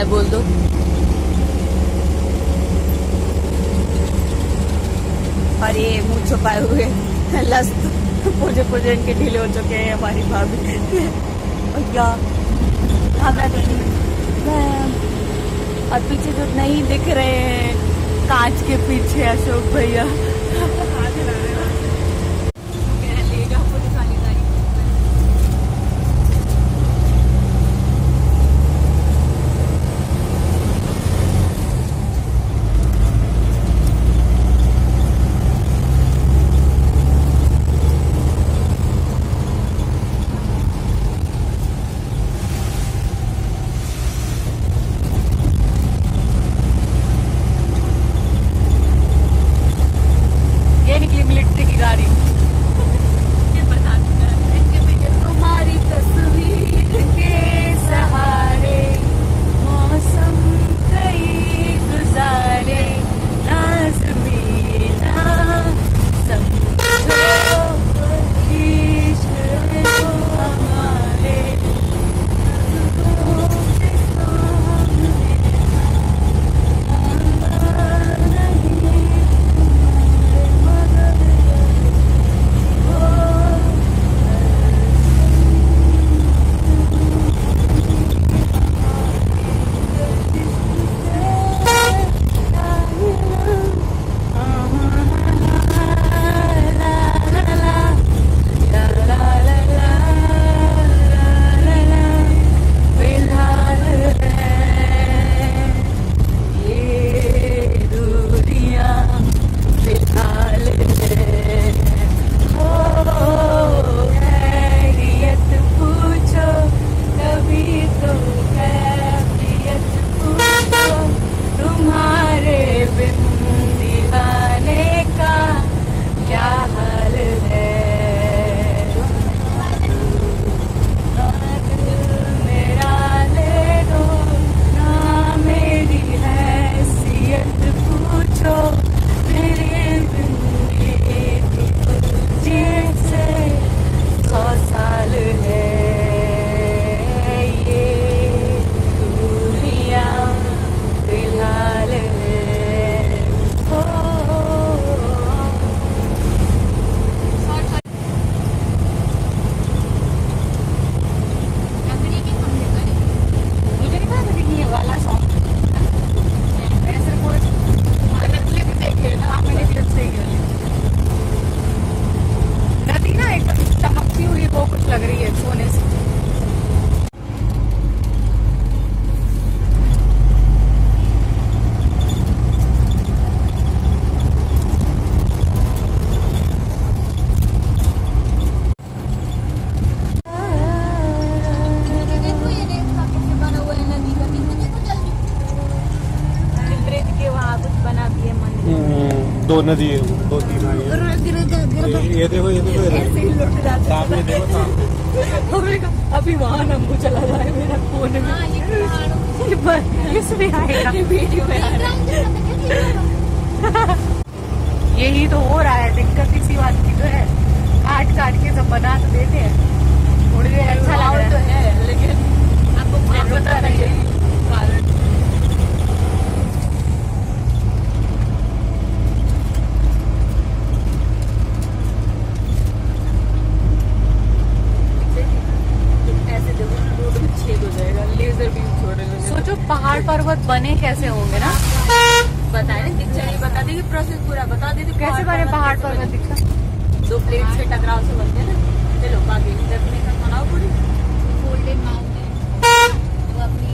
हाय बोल दो। और ये मुँह छुपाए हुए लस्त। पूजे पूजे इनके ढीले हो चुके हैं हमारी भाभी। भैया हाँ, तो और पीछे जो नहीं दिख रहे हैं कांच के पीछे अशोक भैया। के बना भी है मंदिर। हम्म, दो नदी दो तीन आई ये- ये देखो ये देखो ऐसे ही लुट जाते सामने देखो सामने। अभी वहाँ नंबू चला जाए मेरा फ़ोन में इसमें आएगा। वीडियो में आ रहा है। यही तो हो रहा है दिक्कत इसी बात की तो है। काट काट के सब बना तो देते हैं। थोड़ी देर अच्छा लग रहा है तो है लेकिन आपको पता नहीं है ऐसे देखो ना रोड में छेद हो जाएगा लेजर बीम छोड़ेगा सोचो पहाड़ पर्वत बने कैसे होंगे ना? बताए ना दिख नहीं बता देगी प्रोसेस पूरा बता देती कैसे बने पहाड़ पर्वत दिखा दो प्लेट के टकराव से बनते हैं ना। चलो बाकी अपने का बनाओ पूरी गोल्डन माउंटेन वो अपनी